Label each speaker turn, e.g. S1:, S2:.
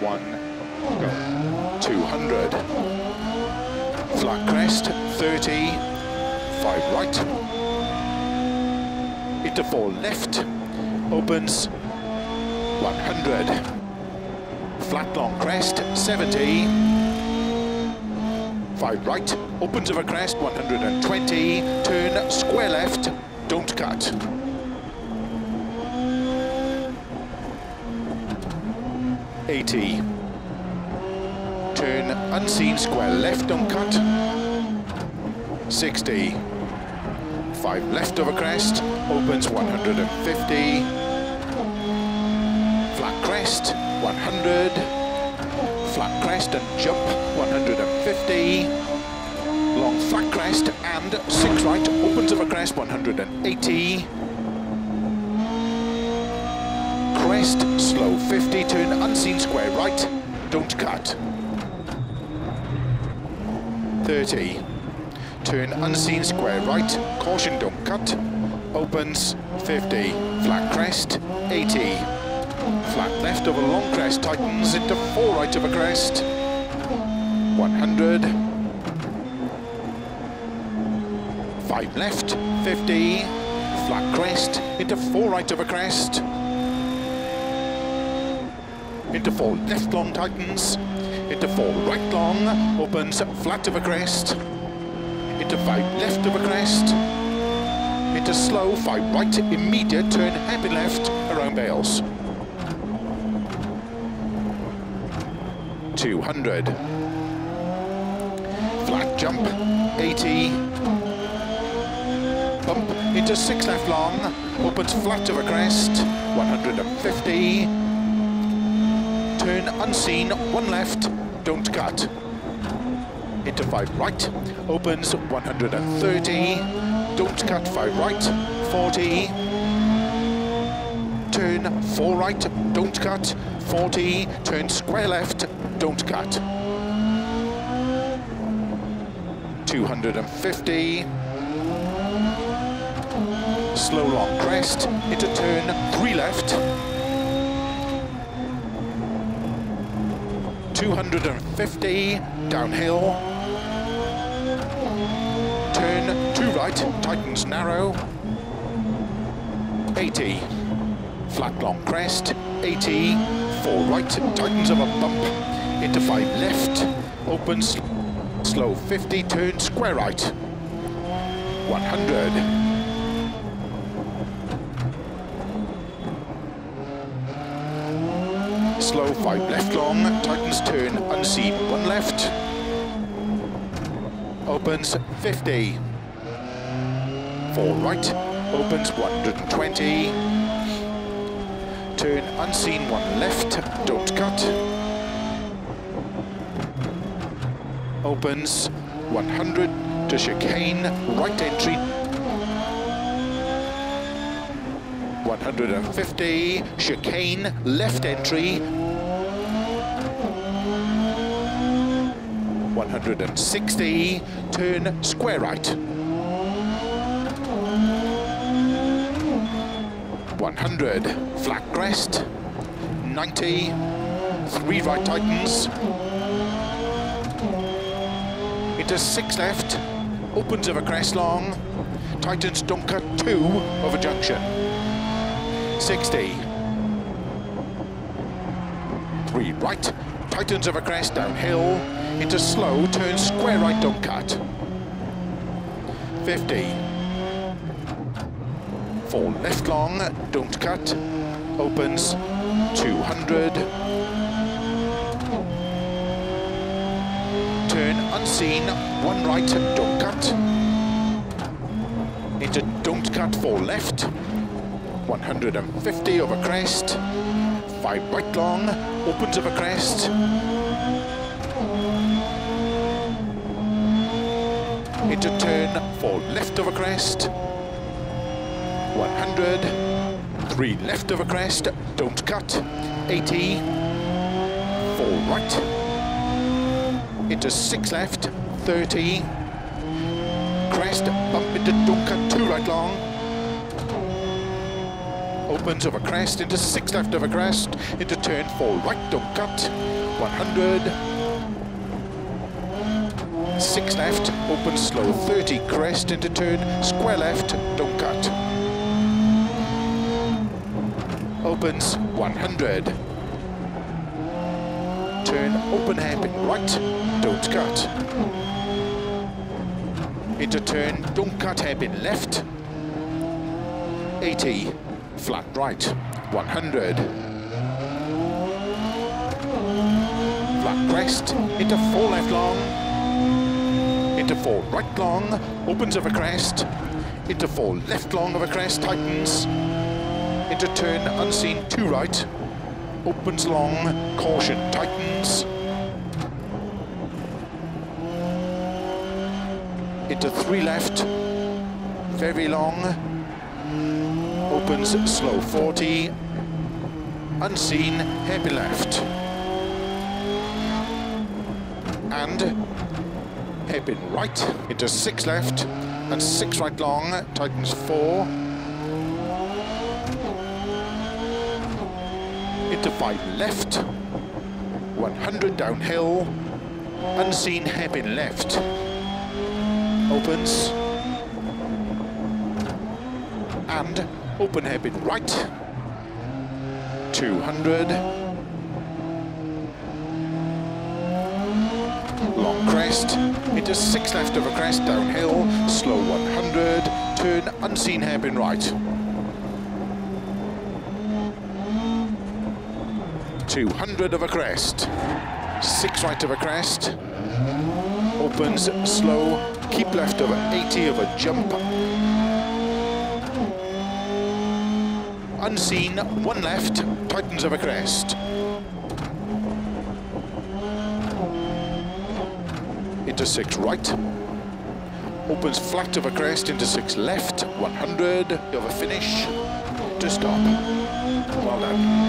S1: one, 200. Flat crest, 30, five right. Four left, opens, 100. Flat long crest, 70. Five right, opens of a crest, 120. Turn, square left, don't cut. Eighty. Turn unseen square left, don't cut. 60. Five left of a crest, opens 150. Flat crest, 100. Flat crest and jump, 150. Long flat crest and six right, opens a crest, 180. Crest, slow 50, turn unseen square right, don't cut. 30. Turn unseen square right, caution don't cut. Opens 50. Flat crest 80. Flat left of a long crest tightens into four right of a crest. 100. Five left 50. Flat crest into four right of a crest. Into four left long tightens into four right long, opens flat of a crest, into five left of a crest, into slow, five right, immediate, turn happy left, around Bales. 200. Flat jump, 80. Bump into six left long, opens flat of a crest, 150 turn unseen, one left, don't cut. Into five right, opens 130, don't cut five right, 40. Turn four right, don't cut, 40, turn square left, don't cut. 250. Slow long crest, into turn, three left, 250 downhill. Turn two right, tightens narrow. 80. Flat long crest. 80. Four right, tightens of a bump. Into five left. Opens. Slow 50, turn square right. 100. Slow, five left long, tightens turn, unseen, one left. Opens 50. Four right, opens 120. Turn unseen, one left, don't cut. Opens 100 to chicane, right entry 150, chicane, left entry. 160, turn square right. 100, flat crest. 90, three right tightens. Into six left, opens of a crest long. Tightens cut two of a junction. 60. Three right, tightens of a crest downhill, into slow, turns square right, don't cut. 50. Four left long, don't cut, opens 200. Turn unseen, one right, don't cut. Into don't cut, four left, 150 of a crest, five right long, opens of a crest, into turn, four left of a crest, 100, three left of a crest, don't cut, 80, four right, into six left, 30, crest, bump into don't cut, two right long, opens over crest, into six left over crest, into turn four right, don't cut, 100, six left, open slow, 30 crest into turn, square left, don't cut. Opens 100. Turn open hairpin right, don't cut. Into turn, don't cut hairpin left. 80, flat right, 100. Flat crest, into four left long, into four right long, opens of a crest, into four left long of a crest, tightens, into turn unseen two right, opens long, caution, tightens, into three left, very long, opens slow 40, unseen, hairpin left, and hairpin right, into six left, and six right long, tightens four, into five left, 100 downhill, unseen hairpin left, opens, and open hairpin right, 200, long crest, into six left of a crest, downhill, slow 100, turn unseen hairpin right. 200 of a crest, six right of a crest, opens slow, keep left over 80 of a jump, unseen, one left, tightens of a crest. Into six right, opens flat of a crest into six left, 100 of a finish, to stop. Well done.